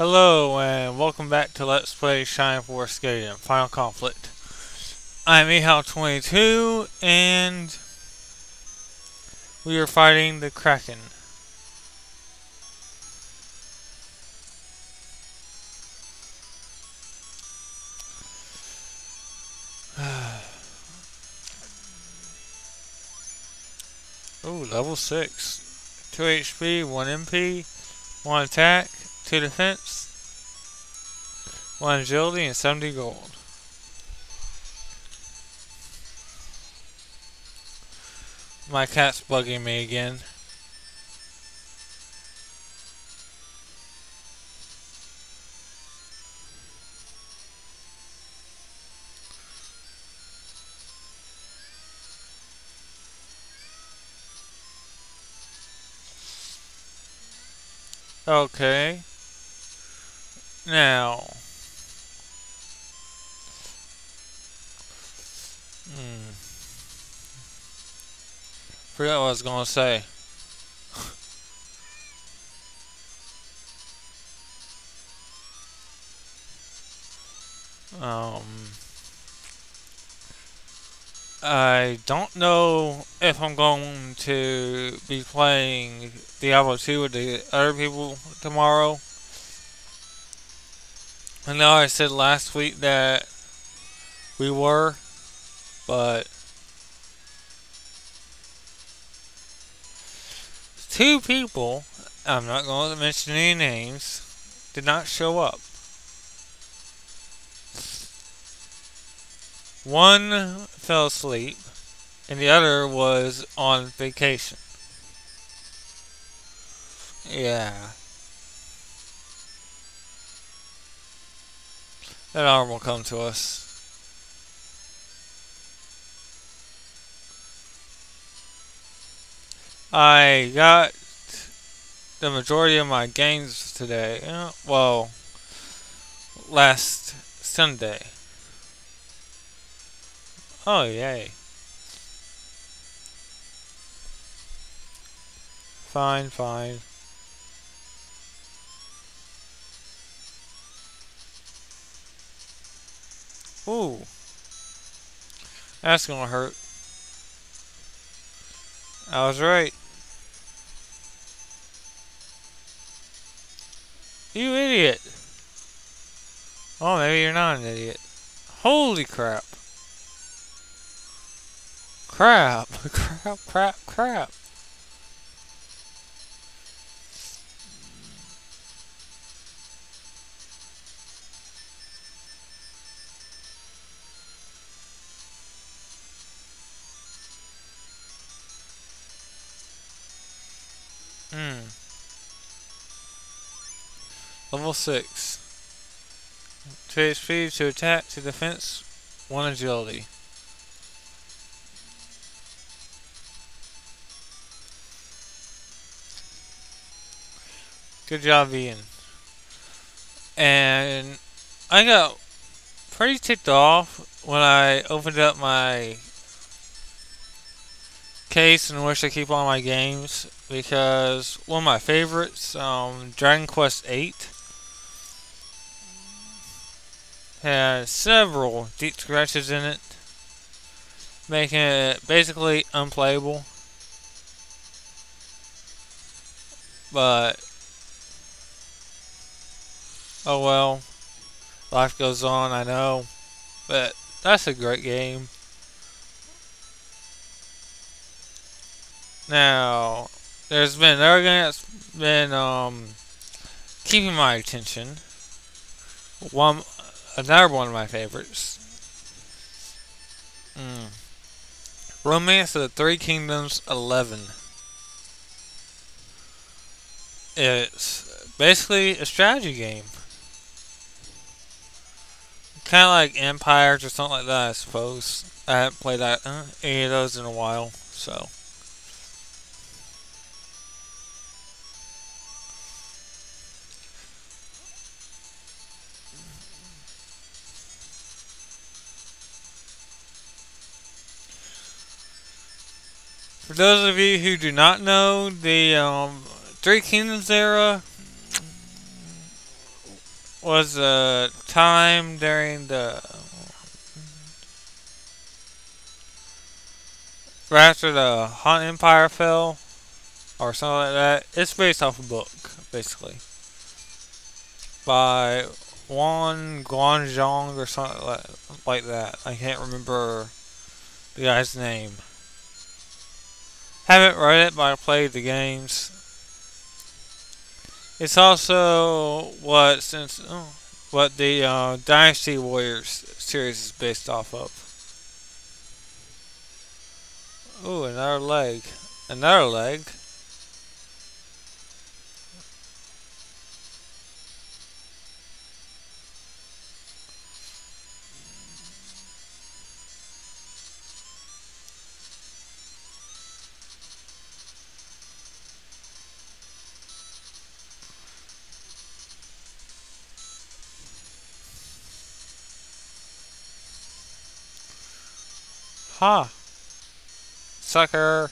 Hello and welcome back to Let's Play Shining Force Gaiden Final Conflict. I'm ehow22 and we are fighting the Kraken. oh, level 6. 2 HP, 1 MP, 1 attack. 2 defense, 1 agility, and 70 gold. My cat's bugging me again. Okay. Now, hmm. Forgot what I was gonna say. um, I don't know if I'm going to be playing Diablo 2 with the other people tomorrow. I know I said last week that we were, but two people, I'm not going to mention any names, did not show up. One fell asleep, and the other was on vacation. Yeah. That arm will come to us. I got the majority of my games today. Uh, well, last Sunday. Oh, yay. Fine, fine. Ooh. That's gonna hurt. I was right. You idiot. Oh, maybe you're not an idiot. Holy crap. Crap. Crap, crap, crap. Level 6. 2 HP, 2 attack, 2 defense, 1 agility. Good job, Ian. And I got pretty ticked off when I opened up my case in which I keep all my games because one of my favorites, um, Dragon Quest VIII, has several deep scratches in it, making it basically unplayable. But, oh well, life goes on, I know, but that's a great game. Now, there's been another game that's been um, keeping my attention. One, another one of my favorites. Mm. Romance of the Three Kingdoms 11. It's basically a strategy game. Kind of like Empires or something like that, I suppose. I haven't played that, uh, any of those in a while, so. For those of you who do not know, the um, Three Kingdoms era was a time during the right after the Han Empire fell or something like that. It's based off a book, basically. By Juan Guanzhong or something like that. I can't remember the guy's name. Haven't read it, but I played the games. It's also what since oh, what the uh, Dynasty Warriors series is based off of. Oh, another leg. Another leg. Ha! Sucker!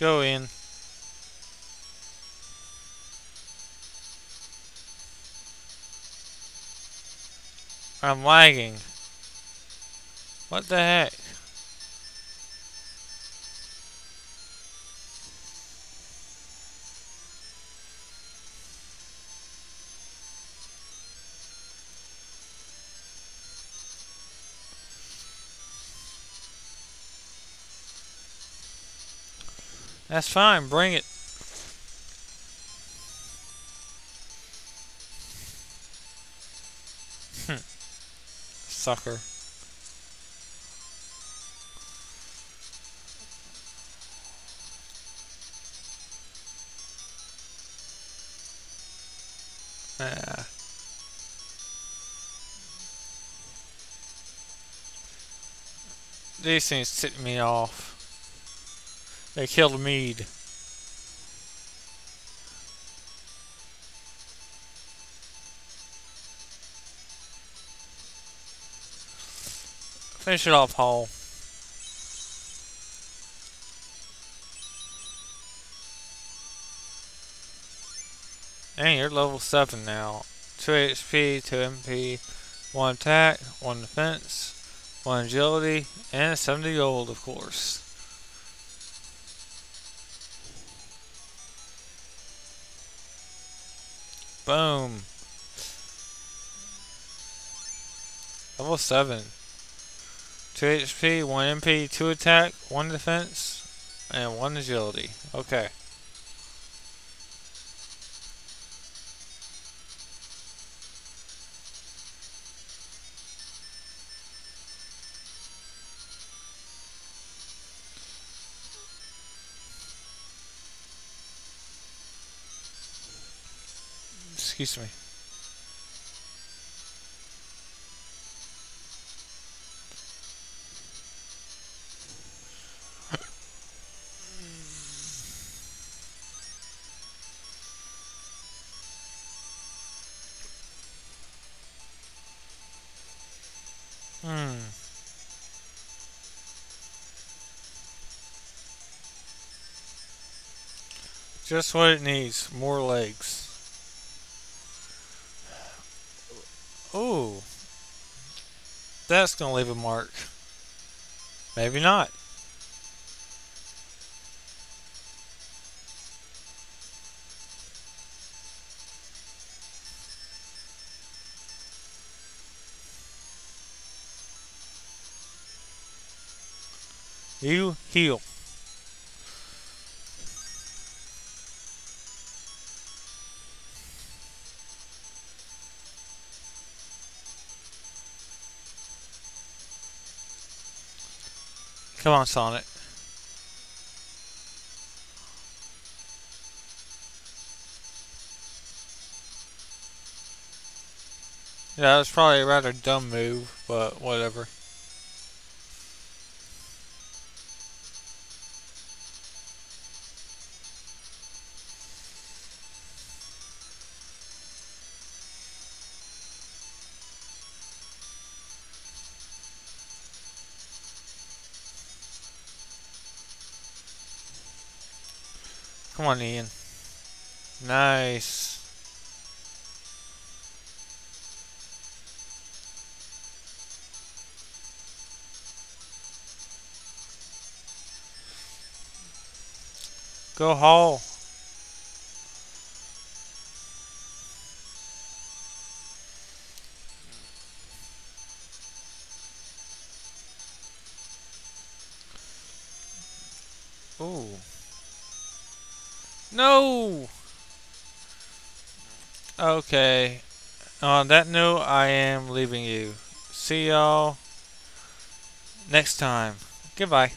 Go in. I'm lagging. What the heck? That's fine, bring it. Sucker. Yeah. These things tick me off. They killed Mead. Finish it off, Hall. And you're level 7 now. 2 HP, 2 MP, 1 attack, 1 defense, 1 agility, and 70 gold, of course. Boom. Level 7. 2 HP, 1 MP, 2 attack, 1 defense, and 1 agility. Okay. Excuse me. Just what it needs. More legs. Oh. That's going to leave a mark. Maybe not. You heal. Come on, Sonic. Yeah, was probably a rather dumb move, but whatever. Come on, Ian. Nice. Go haul. Ooh. No! Okay. On that note, I am leaving you. See y'all next time. Goodbye.